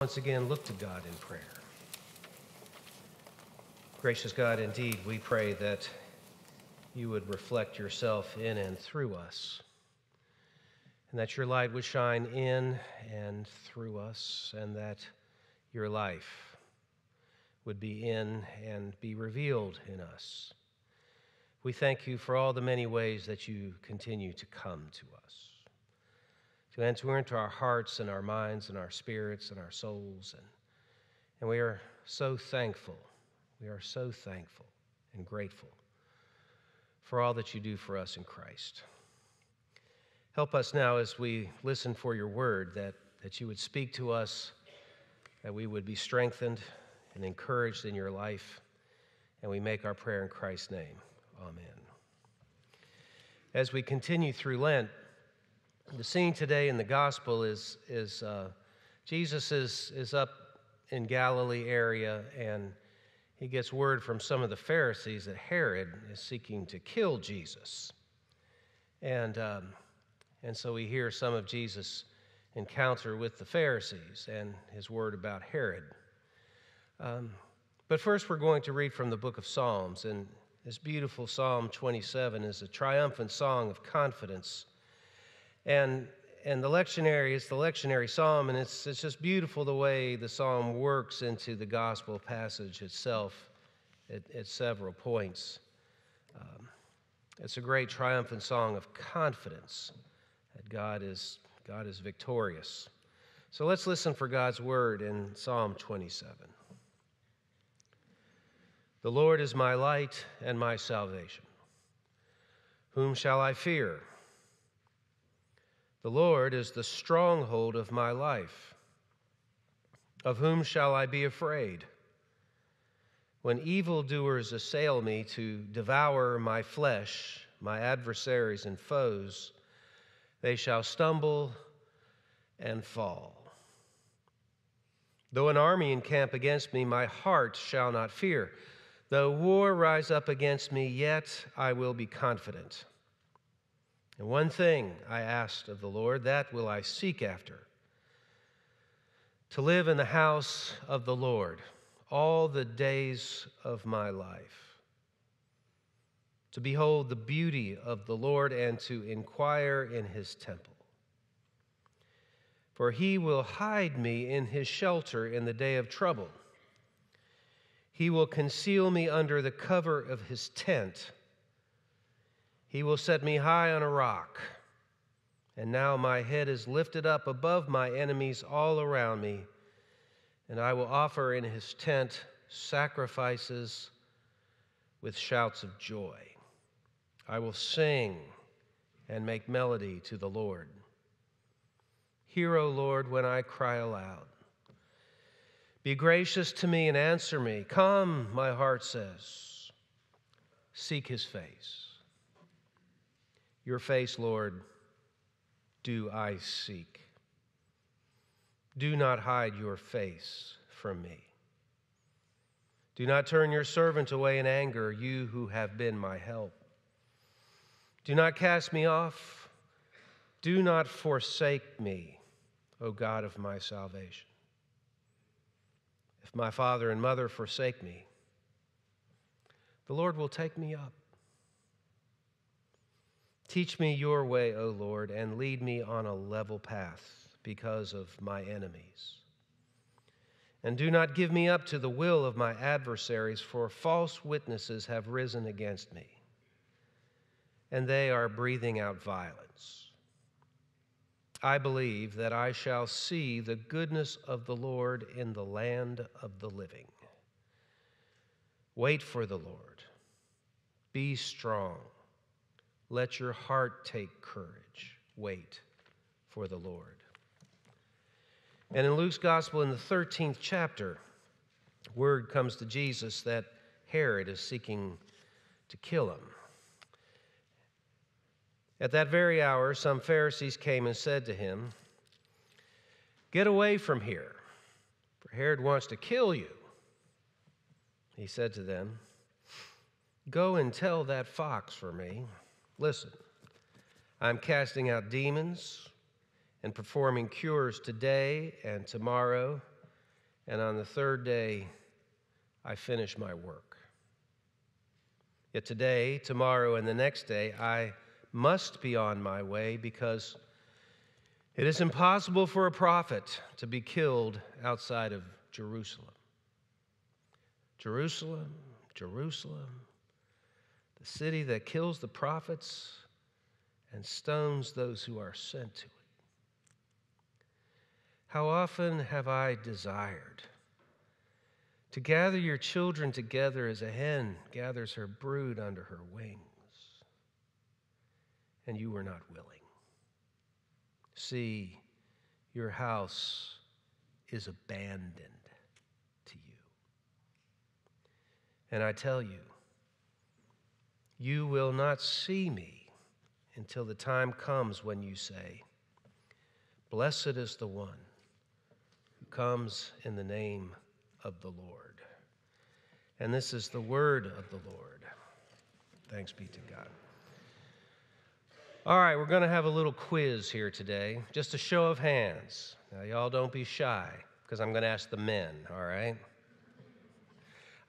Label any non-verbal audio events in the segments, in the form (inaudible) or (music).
once again look to God in prayer. Gracious God, indeed, we pray that you would reflect yourself in and through us, and that your light would shine in and through us, and that your life would be in and be revealed in us. We thank you for all the many ways that you continue to come to us to enter into our hearts and our minds and our spirits and our souls. And, and we are so thankful. We are so thankful and grateful for all that you do for us in Christ. Help us now as we listen for your word that, that you would speak to us, that we would be strengthened and encouraged in your life. And we make our prayer in Christ's name. Amen. As we continue through Lent, the scene today in the gospel is, is uh, Jesus is, is up in Galilee area and he gets word from some of the Pharisees that Herod is seeking to kill Jesus. And, um, and so we hear some of Jesus' encounter with the Pharisees and his word about Herod. Um, but first, we're going to read from the book of Psalms. And this beautiful Psalm 27 is a triumphant song of confidence and and the lectionary is the lectionary psalm, and it's, it's just beautiful the way the psalm works into the gospel passage itself at, at several points. Um, it's a great triumphant song of confidence that God is, God is victorious. So let's listen for God's word in Psalm 27. The Lord is my light and my salvation. Whom shall I fear? The Lord is the stronghold of my life. Of whom shall I be afraid? When evildoers assail me to devour my flesh, my adversaries and foes, they shall stumble and fall. Though an army encamp against me, my heart shall not fear. Though war rise up against me, yet I will be confident. And one thing I asked of the Lord, that will I seek after to live in the house of the Lord all the days of my life, to behold the beauty of the Lord and to inquire in his temple. For he will hide me in his shelter in the day of trouble. He will conceal me under the cover of his tent. He will set me high on a rock. And now my head is lifted up above my enemies all around me, and I will offer in his tent sacrifices with shouts of joy. I will sing and make melody to the Lord. Hear, O Lord, when I cry aloud. Be gracious to me and answer me. Come, my heart says. Seek his face. Your face, Lord, do I seek. Do not hide your face from me. Do not turn your servant away in anger, you who have been my help. Do not cast me off. Do not forsake me, O God of my salvation. If my father and mother forsake me, the Lord will take me up. Teach me your way, O Lord, and lead me on a level path because of my enemies. And do not give me up to the will of my adversaries, for false witnesses have risen against me, and they are breathing out violence. I believe that I shall see the goodness of the Lord in the land of the living. Wait for the Lord. Be strong let your heart take courage. Wait for the Lord. And in Luke's gospel, in the 13th chapter, word comes to Jesus that Herod is seeking to kill him. At that very hour, some Pharisees came and said to him, Get away from here, for Herod wants to kill you. He said to them, Go and tell that fox for me. Listen, I'm casting out demons and performing cures today and tomorrow, and on the third day I finish my work. Yet today, tomorrow, and the next day I must be on my way because it is impossible for a prophet to be killed outside of Jerusalem. Jerusalem, Jerusalem, the city that kills the prophets and stones those who are sent to it. How often have I desired to gather your children together as a hen gathers her brood under her wings, and you were not willing. See, your house is abandoned to you. And I tell you, you will not see me until the time comes when you say, Blessed is the one who comes in the name of the Lord. And this is the word of the Lord. Thanks be to God. All right, we're going to have a little quiz here today, just a show of hands. Now, y'all don't be shy, because I'm going to ask the men, all right?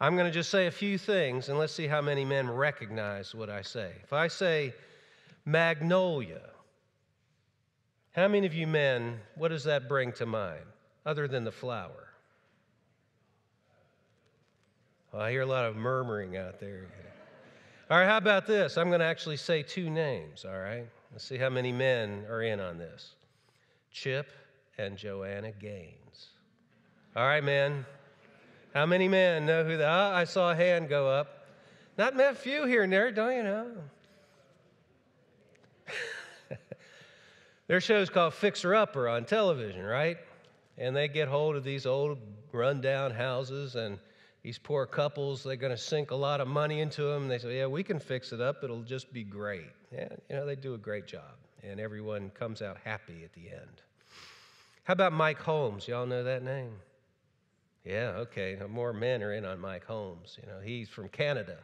I'm going to just say a few things, and let's see how many men recognize what I say. If I say magnolia, how many of you men, what does that bring to mind, other than the flower? Well, I hear a lot of murmuring out there. All right, how about this? I'm going to actually say two names, all right? Let's see how many men are in on this Chip and Joanna Gaines. All right, men. How many men know who that? Oh, I saw a hand go up. Not a few here and there, don't you know? (laughs) Their show's called Fixer Upper on television, right? And they get hold of these old rundown houses and these poor couples, they're going to sink a lot of money into them. They say, Yeah, we can fix it up. It'll just be great. Yeah, you know, they do a great job, and everyone comes out happy at the end. How about Mike Holmes? Y'all know that name? Yeah, okay. More men are in on Mike Holmes. You know, he's from Canada.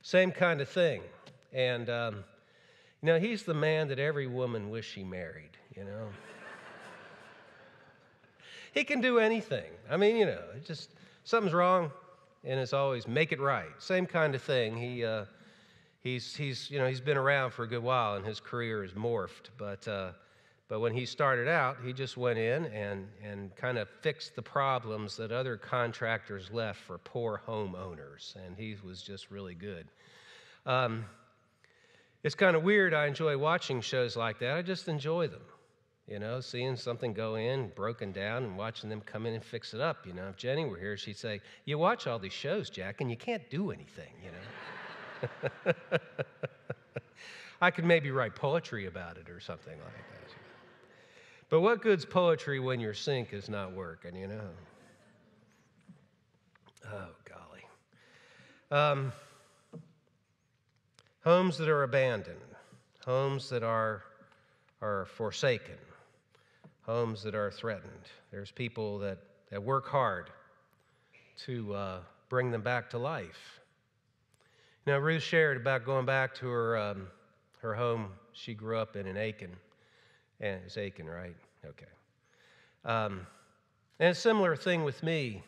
Same kind of thing. And, um, you know, he's the man that every woman wish she married, you know. he can do anything. I mean, you know, just something's wrong, and it's always make it right. Same kind of thing. He, uh, he's, he's, you know, he's been around for a good while, and his career has morphed. But, uh, but when he started out, he just went in and, and kind of fixed the problems that other contractors left for poor homeowners, and he was just really good. Um, it's kind of weird. I enjoy watching shows like that. I just enjoy them. You know, seeing something go in, broken down, and watching them come in and fix it up. You know, if Jenny were here, she'd say, You watch all these shows, Jack, and you can't do anything, you know. (laughs) I could maybe write poetry about it or something like that. But what good's poetry when your sink is not working, you know? Oh, golly. Um, homes that are abandoned, homes that are, are forsaken, homes that are threatened. There's people that, that work hard to uh, bring them back to life. You know, Ruth shared about going back to her, um, her home she grew up in in Aiken. And it's Aiken, right? Okay. Um, and a similar thing with me.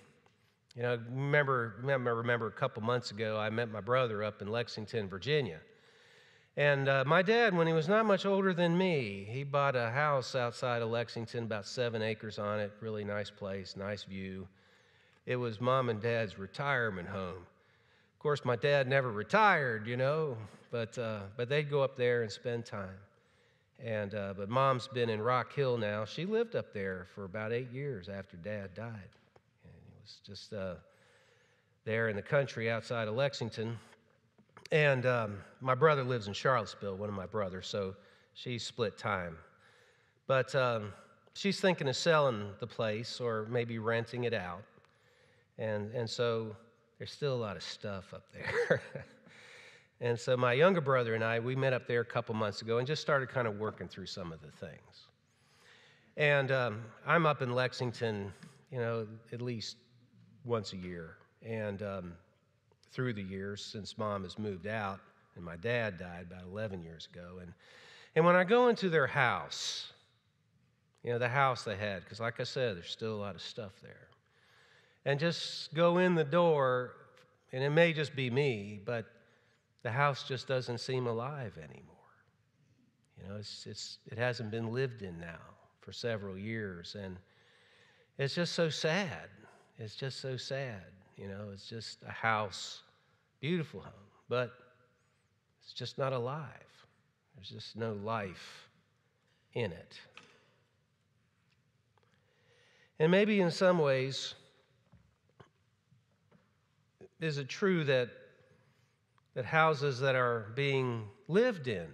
You know, remember, remember, remember a couple months ago, I met my brother up in Lexington, Virginia. And uh, my dad, when he was not much older than me, he bought a house outside of Lexington, about seven acres on it, really nice place, nice view. It was mom and dad's retirement home. Of course, my dad never retired, you know, but, uh, but they'd go up there and spend time. And, uh, but mom's been in Rock Hill now. She lived up there for about eight years after dad died. And it was just uh, there in the country outside of Lexington. And um, my brother lives in Charlottesville, one of my brothers, so she split time. But um, she's thinking of selling the place or maybe renting it out. And, and so there's still a lot of stuff up there. (laughs) and so my younger brother and I, we met up there a couple months ago and just started kind of working through some of the things. And um, I'm up in Lexington, you know, at least once a year. And um, through the years since mom has moved out and my dad died about 11 years ago. And, and when I go into their house, you know, the house they had, because like I said, there's still a lot of stuff there. and just go in the door, and it may just be me, but the house just doesn't seem alive anymore. You know, it's, it's, it hasn't been lived in now for several years, and it's just so sad. It's just so sad. You know, it's just a house, beautiful home, but it's just not alive. There's just no life in it. And maybe in some ways, is it true that, that houses that are being lived in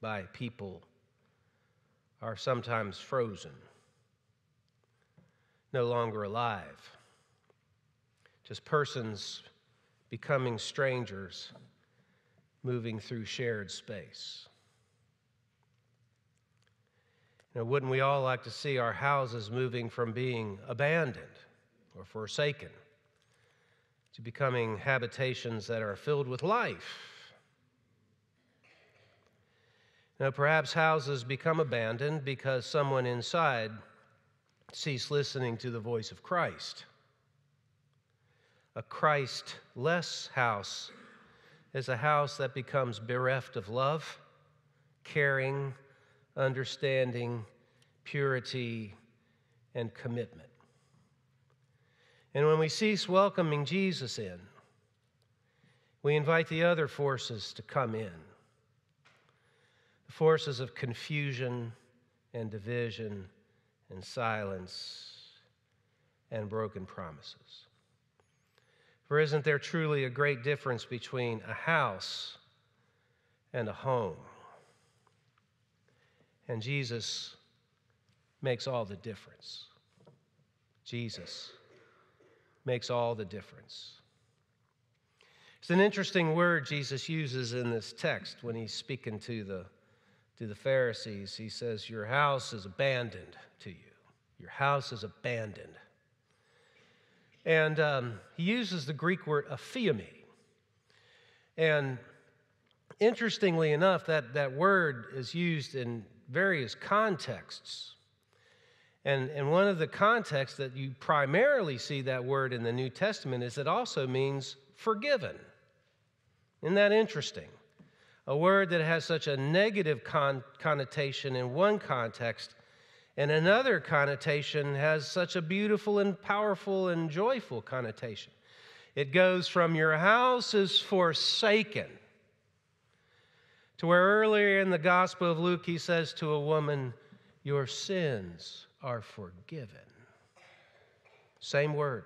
by people are sometimes frozen, no longer alive? Just persons becoming strangers, moving through shared space. Know, wouldn't we all like to see our houses moving from being abandoned or forsaken to becoming habitations that are filled with life? Now, perhaps houses become abandoned because someone inside ceased listening to the voice of Christ. A Christ less house is a house that becomes bereft of love, caring, understanding, purity, and commitment. And when we cease welcoming Jesus in, we invite the other forces to come in the forces of confusion and division and silence and broken promises. For isn't there truly a great difference between a house and a home? And Jesus makes all the difference. Jesus makes all the difference. It's an interesting word Jesus uses in this text when he's speaking to the, to the Pharisees. He says, Your house is abandoned to you. Your house is abandoned. And um, he uses the Greek word aphiemi. And interestingly enough, that, that word is used in various contexts. And, and one of the contexts that you primarily see that word in the New Testament is it also means forgiven. Isn't that interesting? A word that has such a negative con- connotation in one context, and another connotation has such a beautiful and powerful and joyful connotation. It goes from your house is forsaken to where earlier in the Gospel of Luke, he says to a woman, Your sins are forgiven. Same word.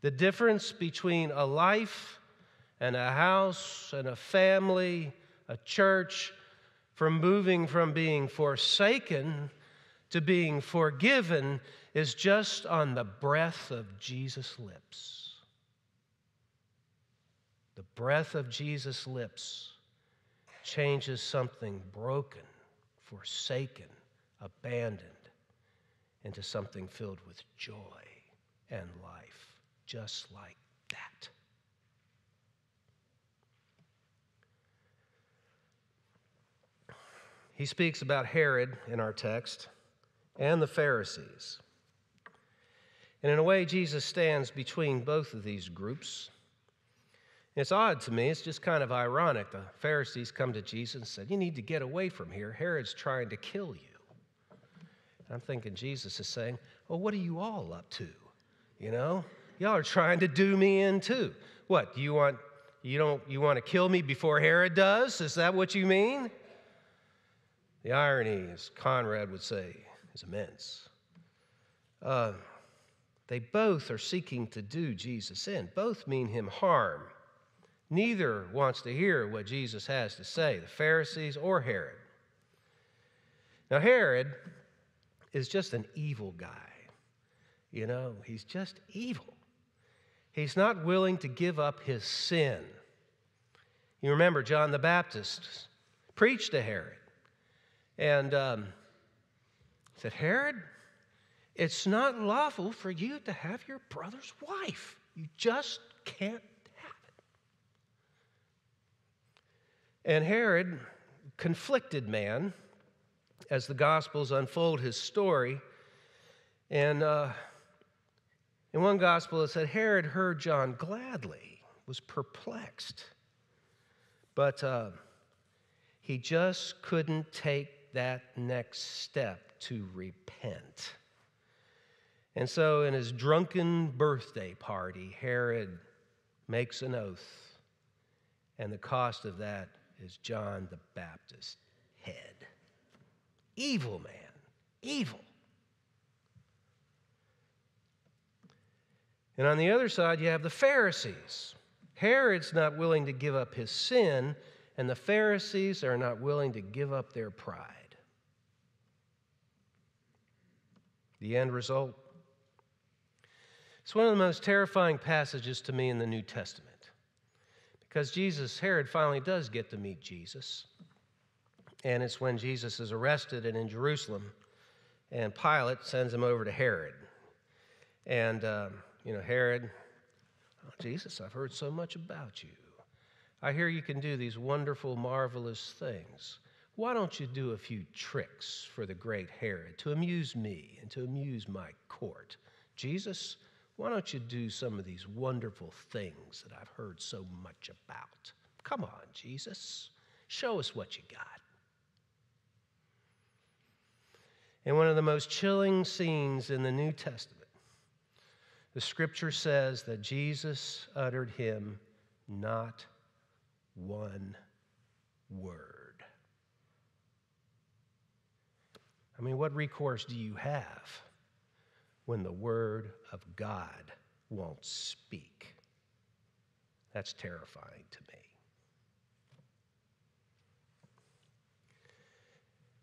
The difference between a life and a house and a family, a church, from moving from being forsaken to being forgiven is just on the breath of Jesus' lips. The breath of Jesus' lips changes something broken, forsaken, abandoned into something filled with joy and life, just like that. He speaks about Herod in our text and the Pharisees. And in a way, Jesus stands between both of these groups. It's odd to me. It's just kind of ironic. The Pharisees come to Jesus and said, You need to get away from here. Herod's trying to kill you. I'm thinking Jesus is saying, Well, what are you all up to? You know? Y'all are trying to do me in too. What? You want you don't you want to kill me before Herod does? Is that what you mean? The irony, as Conrad would say, is immense. Uh, they both are seeking to do Jesus in. Both mean him harm. Neither wants to hear what Jesus has to say, the Pharisees or Herod. Now, Herod is just an evil guy. You know, he's just evil. He's not willing to give up his sin. You remember John the Baptist preached to Herod and um, said, Herod, it's not lawful for you to have your brother's wife. You just can't have it. And Herod, conflicted man, as the Gospels unfold his story, and uh, In one gospel, it said Herod heard John gladly, was perplexed, but uh, he just couldn't take that next step to repent. And so, in his drunken birthday party, Herod makes an oath, and the cost of that is John the Baptist's head. Evil man, evil. And on the other side, you have the Pharisees. Herod's not willing to give up his sin, and the Pharisees are not willing to give up their pride. The end result? It's one of the most terrifying passages to me in the New Testament because Jesus, Herod finally does get to meet Jesus. And it's when Jesus is arrested and in Jerusalem, and Pilate sends him over to Herod. And um, you know, Herod, oh, Jesus, I've heard so much about you. I hear you can do these wonderful, marvelous things. Why don't you do a few tricks for the great Herod to amuse me and to amuse my court? Jesus, why don't you do some of these wonderful things that I've heard so much about? Come on, Jesus, show us what you got. And one of the most chilling scenes in the New Testament the scripture says that Jesus uttered him not one word. I mean, what recourse do you have when the word of God won't speak? That's terrifying to me.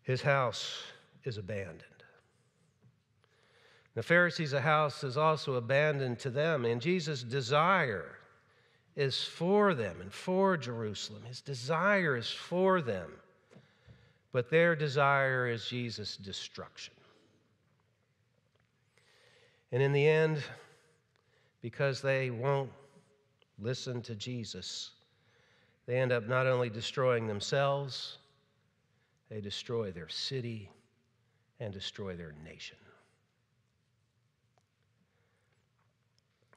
His house is abandoned. The Pharisees' house is also abandoned to them, and Jesus' desire is for them and for Jerusalem. His desire is for them, but their desire is Jesus' destruction. And in the end, because they won't listen to Jesus, they end up not only destroying themselves, they destroy their city and destroy their nation.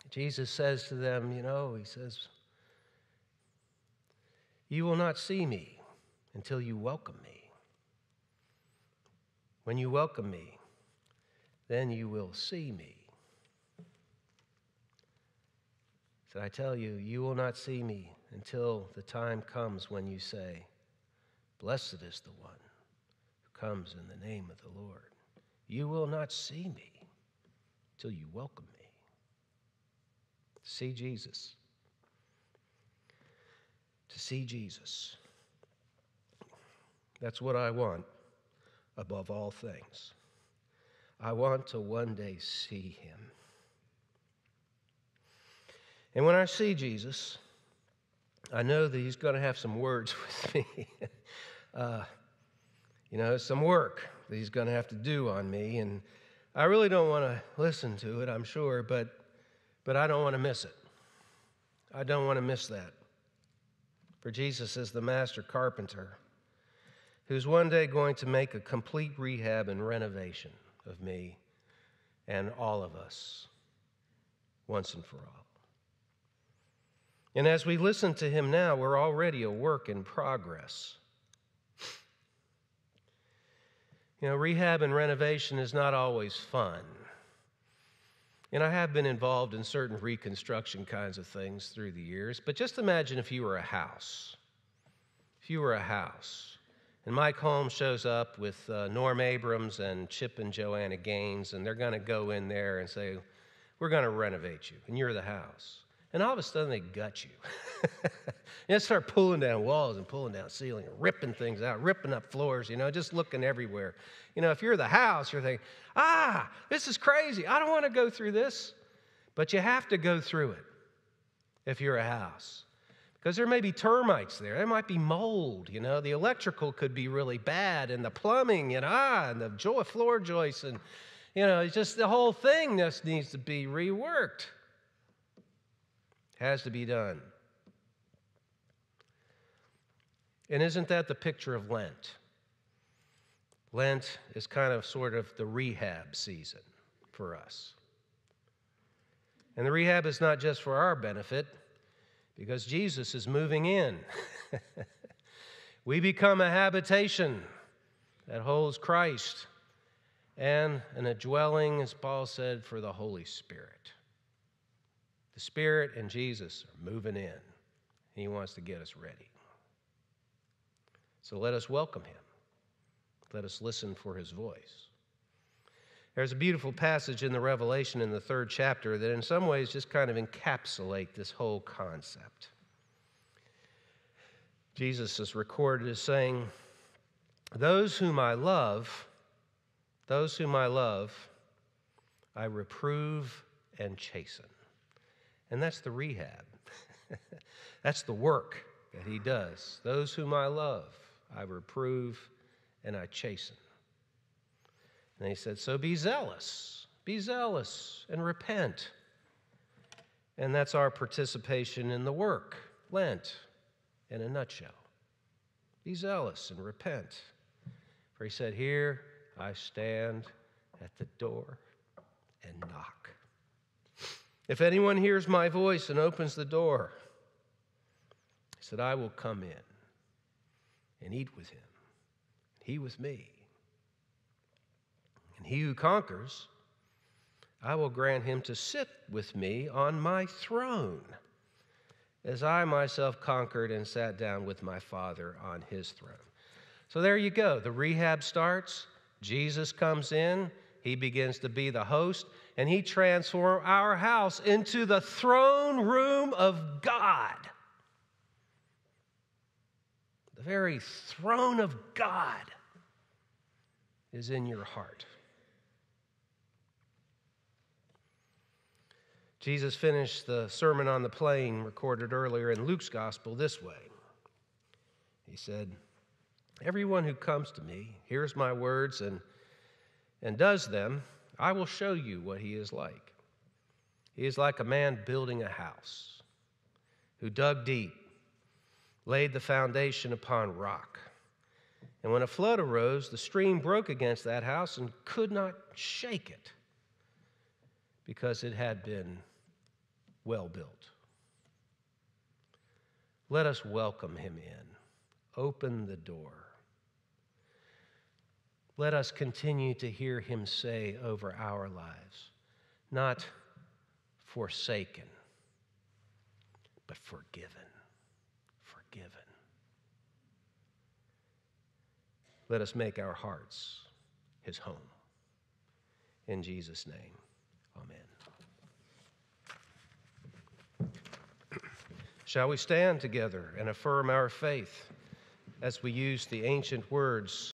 Jesus says to them, You know, He says, You will not see me until you welcome me. When you welcome me, then you will see me. So I tell you, you will not see me until the time comes when you say, Blessed is the one comes in the name of the Lord. You will not see me till you welcome me see Jesus. To see Jesus. That's what I want above all things. I want to one day see him. And when I see Jesus, I know that he's going to have some words (laughs) with me. (laughs) uh, you know, some work that he's going to have to do on me. And I really don't want to listen to it, I'm sure, but but I don't want to miss it. I don't want to miss that. For Jesus is the master carpenter who's one day going to make a complete rehab and renovation of me and all of us once and for all. And as we listen to him now, we're already a work in progress. You know, rehab and renovation is not always fun. And I have been involved in certain reconstruction kinds of things through the years, but just imagine if you were a house. If you were a house, and Mike Holmes shows up with uh, Norm Abrams and Chip and Joanna Gaines, and they're going to go in there and say, We're going to renovate you, and you're the house. And all of a sudden, they gut you. (laughs) and start pulling down walls and pulling down ceiling, and ripping things out, ripping up floors, you know, just looking everywhere. You know, if you're the house, you're thinking, ah, this is crazy. I don't want to go through this. But you have to go through it if you're a house. Because there may be termites there. There might be mold, you know. The electrical could be really bad, and the plumbing, and ah, and the jo- floor joists, and, you know, it's just the whole thing just needs to be reworked. Has to be done. And isn't that the picture of Lent? Lent is kind of sort of the rehab season for us. And the rehab is not just for our benefit, because Jesus is moving in. (laughs) we become a habitation that holds Christ and a dwelling, as Paul said, for the Holy Spirit. The Spirit and Jesus are moving in. and He wants to get us ready. So let us welcome him. Let us listen for his voice. There's a beautiful passage in the Revelation in the third chapter that, in some ways, just kind of encapsulate this whole concept. Jesus is recorded as saying, Those whom I love, those whom I love, I reprove and chasten. And that's the rehab. (laughs) that's the work that he does. Those whom I love, I reprove and I chasten. And he said, So be zealous, be zealous, and repent. And that's our participation in the work, Lent, in a nutshell. Be zealous and repent. For he said, Here I stand at the door and knock. If anyone hears my voice and opens the door, he said, I will come in and eat with him, he with me. And he who conquers, I will grant him to sit with me on my throne, as I myself conquered and sat down with my Father on his throne. So there you go. The rehab starts. Jesus comes in. He begins to be the host, and he transforms our house into the throne room of God. The very throne of God is in your heart. Jesus finished the Sermon on the Plain recorded earlier in Luke's Gospel this way He said, Everyone who comes to me, hears my words, and, and does them, I will show you what he is like. He is like a man building a house who dug deep, laid the foundation upon rock. And when a flood arose, the stream broke against that house and could not shake it because it had been well built. Let us welcome him in. Open the door. Let us continue to hear him say over our lives, not forsaken, but forgiven. Forgiven. Let us make our hearts his home. In Jesus' name, amen. Shall we stand together and affirm our faith as we use the ancient words